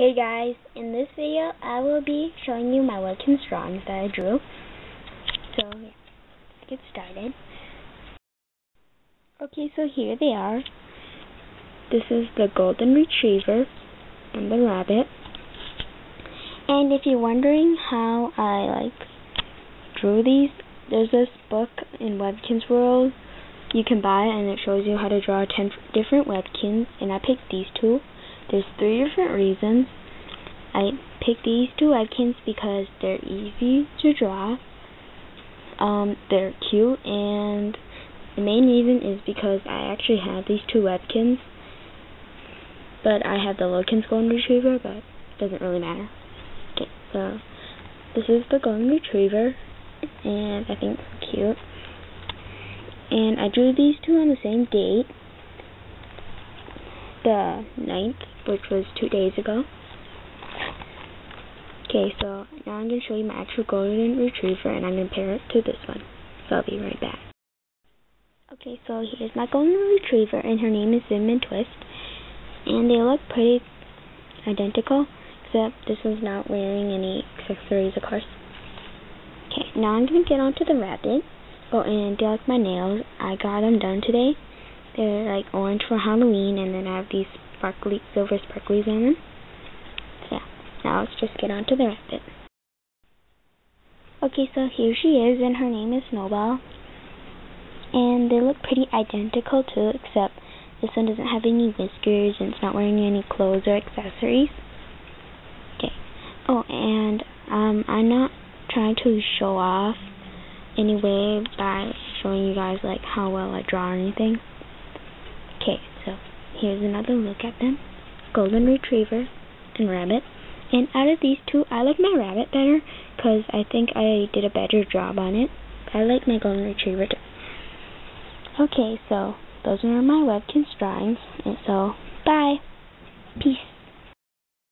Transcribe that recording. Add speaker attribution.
Speaker 1: Hey guys, in this video I will be showing you my Webkinz drawings that I drew. So yeah, let's get started. Okay, so here they are. This is the golden retriever and the rabbit. And if you're wondering how I like drew these, there's this book in Webkinz World you can buy and it shows you how to draw 10 different Webkinz and I picked these two. There's three different reasons. I picked these two Webkinz because they're easy to draw. Um, they're cute and the main reason is because I actually have these two Webkinz. But I have the Lil'Kinz Golden Retriever, but it doesn't really matter. Okay, so this is the Golden Retriever and I think it's cute. And I drew these two on the same date the 9th, which was two days ago. Okay, so now I'm going to show you my actual golden retriever, and I'm going to pair it to this one. So I'll be right back. Okay, so here's my golden retriever, and her name is Cinnamon Twist. And they look pretty identical, except this one's not wearing any accessories, of course. Okay, now I'm going to get onto the rabbit. Oh, and do like my nails? I got them done today. They're like orange for Halloween, and then I have these sparkly, silver sparklies on them. So yeah, now let's just get on to the rabbit. Okay, so here she is, and her name is Snowball. And they look pretty identical too, except this one doesn't have any whiskers, and it's not wearing any clothes or accessories. Okay. Oh, and um, I'm not trying to show off anyway by showing you guys like how well I draw or anything. Okay, so here's another look at them. Golden Retriever and Rabbit. And out of these two, I like my Rabbit better because I think I did a better job on it. I like my Golden Retriever too. Okay, so those are my Webkinz drawings. And so, bye. Peace.